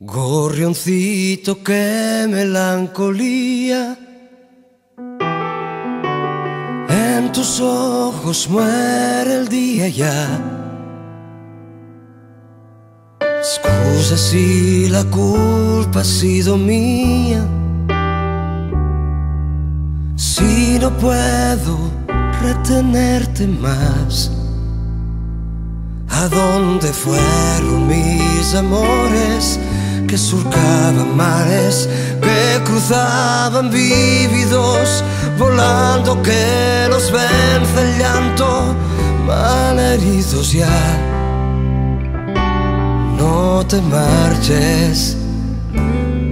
Gorrioncito, qué melancolía. En tus ojos muere el día ya. Excusa si la culpa ha sido mía. Si no puedo retenerte más. ¿A dónde fueron mis amores? Que surcaban mares, que cruzaban vívidos, volando que los vence el llanto, malheridos ya. No te marches,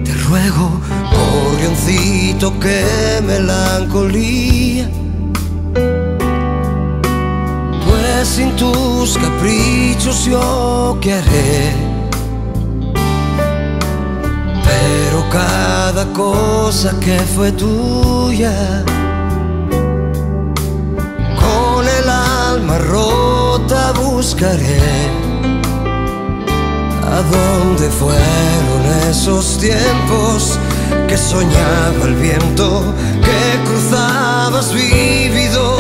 te ruego, gorrioncito, que melancolía. Pues sin tus caprichos yo qué haré cosa que fue tuya. Con el alma rota buscaré a dónde fueron esos tiempos que soñaba el viento, que cruzabas vívido,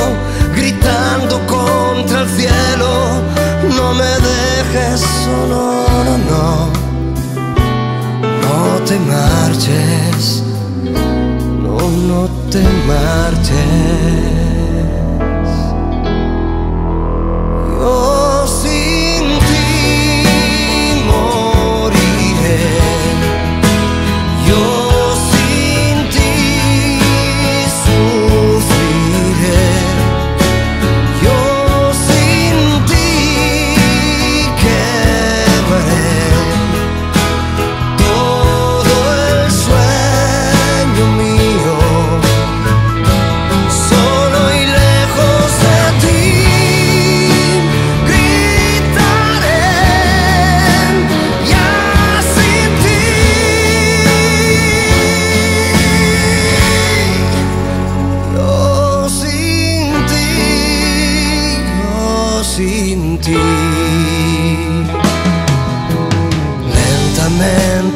gritando contra el cielo. No me dejes solo, no, no te marches, no, no te marches.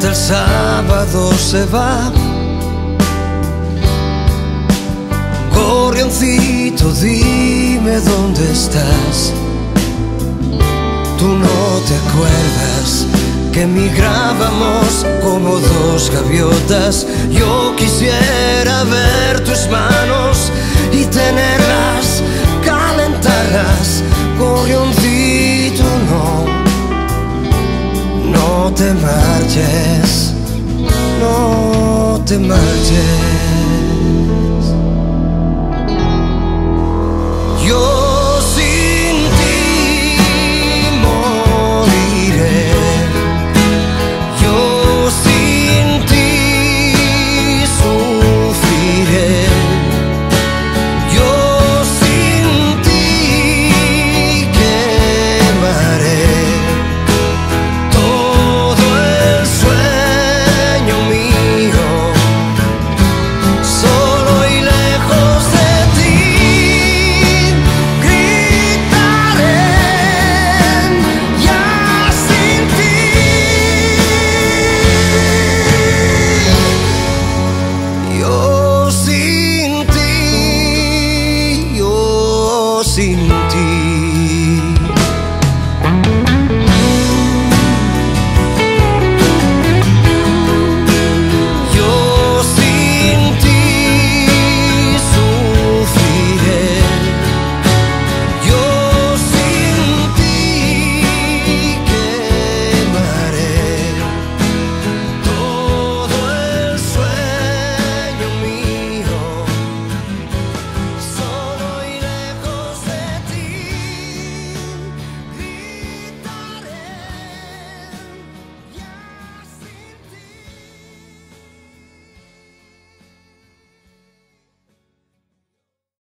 Lentamente el sábado se va. Gorrioncito, dime dónde estás. Tú no te acuerdas que migrábamos como dos gaviotas. Yo quisiera ver tus manos y tenerlas, calentarlas gorrioncito, te marches, no te marches.